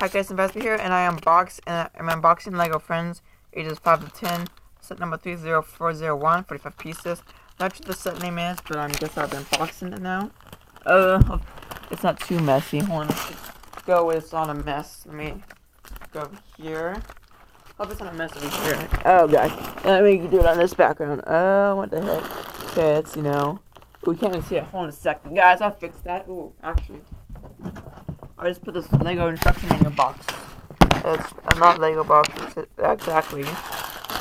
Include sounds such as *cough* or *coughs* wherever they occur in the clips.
Hi guys, Invizabel here, and I unbox and I'm unboxing Lego Friends ages 5 to 10, set number 30401, 45 pieces. Not sure the set name is, but I guess I've been unboxing it now. Uh, it's not too messy. Hold on, go it's not a mess. Let me go here. Hope it's not a mess over here. Oh gosh, let me do it on this background. Oh, what the heck? Okay, it's you know, we can't even see it. Hold on a second, guys. I'll fix that. Ooh, actually. I just put this Lego instruction manual box. It's uh, not Lego box. It's exactly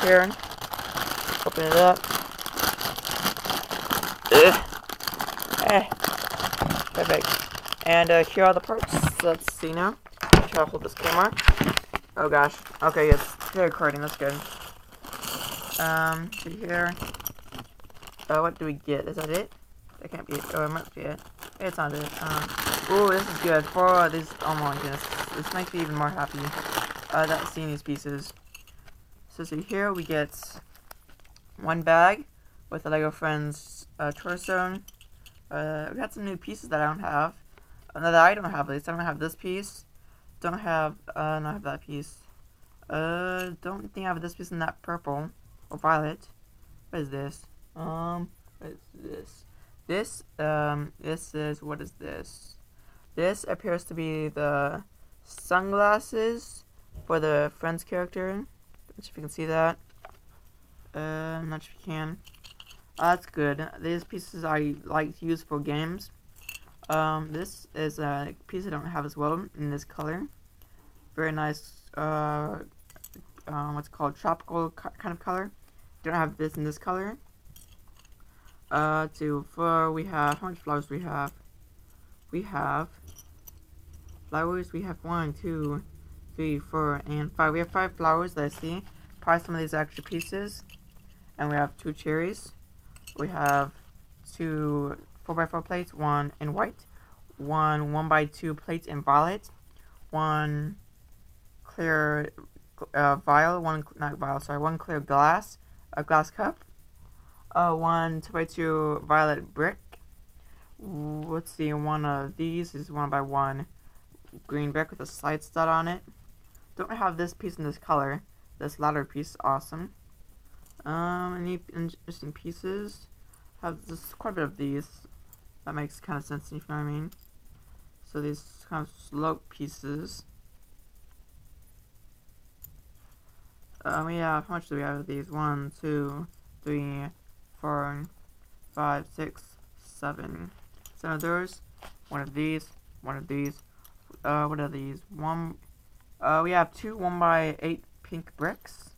here. Open it up. Ugh. Eh. Perfect. And uh, here are the parts. Let's see now. Try to hold this camera. Oh gosh. Okay, yes. They're recording. That's good. Um, see here. Uh, what do we get? Is that it? That can't be it. Oh, it must be it. It's not it. Um, ooh, this is good. For these, oh my goodness, this makes me even more happy. Uh, that seeing these pieces. So, see here we get one bag with the Lego Friends uh, torso. Uh, we got some new pieces that I don't have. Uh, that I don't have at least. I don't have this piece. Don't have, uh, not have that piece. Uh, don't think I have this piece in that purple or violet. What is this? Um, what is this? This, um, this is, what is this? This appears to be the sunglasses for the Friends character. Sure if you can see that. Uh, I'm not sure if you can. Oh, that's good. These pieces I like to use for games. Um, this is a piece I don't have as well in this color. Very nice, uh, uh what's called tropical kind of color. Don't have this in this color. Uh, to four, we have, how much flowers we have? We have flowers, we have one, two, three, four, and five. We have five flowers Let's see. Probably some of these extra pieces. And we have two cherries. We have two 4x4 plates, one in white, one 1x2 plates in violet, one clear uh, vial, one, not vial, sorry, one clear glass, a glass cup, uh, one 2x2 violet brick. Let's see, one of these is one by one green brick with a slide stud on it. Don't have this piece in this color. This latter piece, awesome. Um, any interesting pieces? Have this quite a bit of these. That makes kind of sense, if you know what I mean. So these kind of slope pieces. Um, yeah, how much do we have of these? One, two, three, four, five, six, seven. Seven of those. One of these. One of these. Uh, what are these? One. Uh, we have two one by eight pink bricks.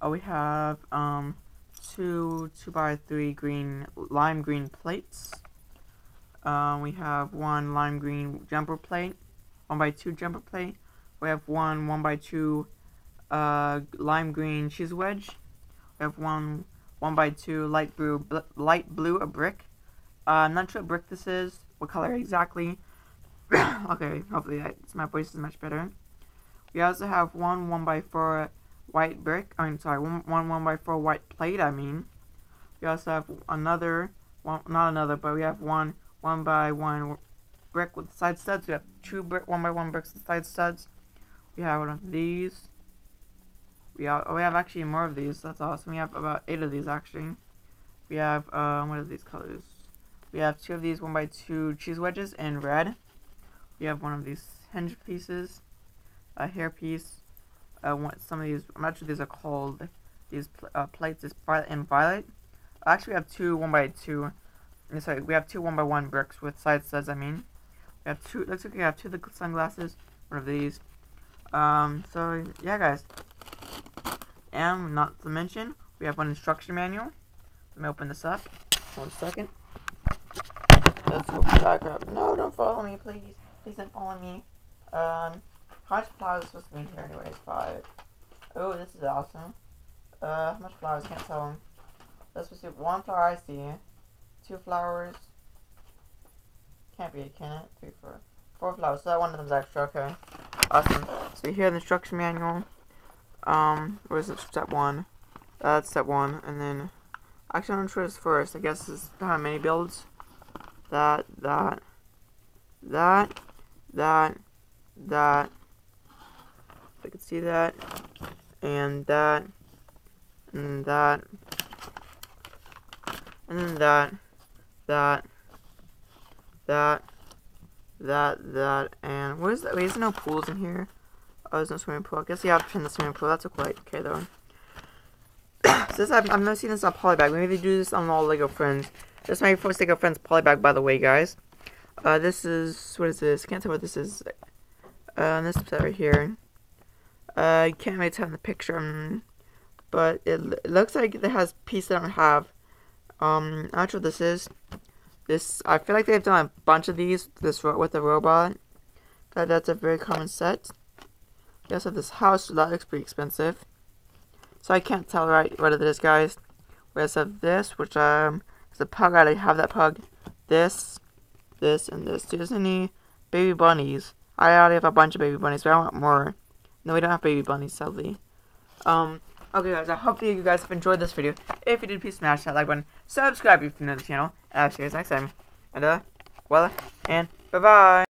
Oh, we have um two two by three green lime green plates. Uh, we have one lime green jumper plate, one by two jumper plate. We have one one by two uh, lime green cheese wedge. We have one one by two light blue, bl light blue a brick. Uh, I'm not sure what brick this is, what color exactly. *coughs* okay, hopefully that, my voice is much better. We also have one one by four white brick. I mean, sorry, one one one by four white plate. I mean, we also have another one, not another, but we have one one by one brick with side studs. We have two brick one by one bricks with side studs. We have one of these. We have, oh, we have actually more of these. That's awesome. We have about eight of these actually. We have um, what are these colors? We have two of these one by two cheese wedges in red. We have one of these hinge pieces, a hair piece. Uh, one, some of these, I'm not sure these are called. These pl uh, plates is violet and violet. Actually, we have two one by two. Sorry, we have two one by one bricks with side studs. I mean, we have two. Looks like we have two of the sunglasses. One of these. Um. So yeah, guys. And not to mention, we have one instruction manual. Let me open this up. One second. Back up. No, don't follow me, please. Please don't follow me. Um, how much flowers supposed to be here anyways? Five. Oh, this is awesome. Uh, how much flowers? Can't tell. them. Let's see. One flower I see. Two flowers. Can't be can it? Three, four. Four flowers. So that one of them's extra. Okay. Awesome. So here the instruction manual um, where is it? Step one. That's step one, and then actually I'm sure it's first. I guess it's how many builds. That, that, that, that, that. If I can see that. And that. And that. And then that. That. That. That. That. And what is that? Wait, is there no pools in here? Oh, there's no swimming pool. I guess you have to pin the swimming pool. That's okay though. So this, I've, I've never seen this on Polybag. Maybe do this on all Lego Friends. This is my first Lego Friends Polybag, by the way, guys. Uh, this is, what is this? Can't tell what this is. Uh, this right here. Uh, I can't really tell in the picture, um, but it, it, looks like it has pieces I don't have. Um, I'm not sure what this is. This, I feel like they've done a bunch of these this with the robot. That, that's a very common set. They also have this house, that looks pretty expensive. So I can't tell right what it is, guys. We also have this, which um is a pug. I already have that pug. This, this, and this. There's any baby bunnies. I already have a bunch of baby bunnies, but I want more. No, we don't have baby bunnies, sadly. Um, okay, guys, I hope that you guys have enjoyed this video. If you did, please smash that like button. Subscribe if you're new to the channel. And I'll see you guys next time. And, uh, well, and bye-bye.